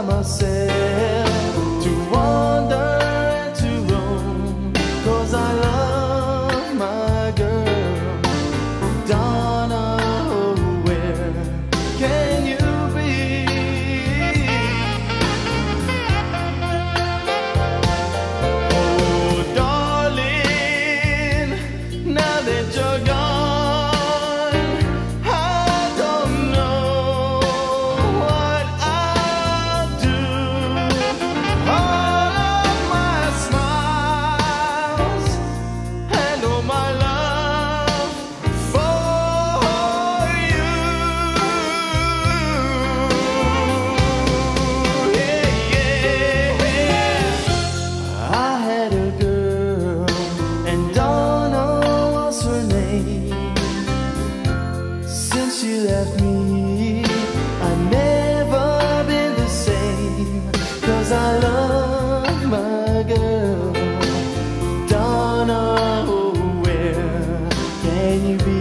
amanhecer. she left me. I've never been the same. Cause I love my girl. Donna, oh where. Can you be?